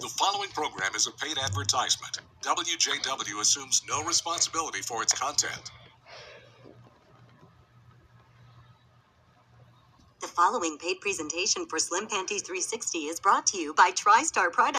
The following program is a paid advertisement. WJW assumes no responsibility for its content. The following paid presentation for Slim Panties 360 is brought to you by TriStar Pride.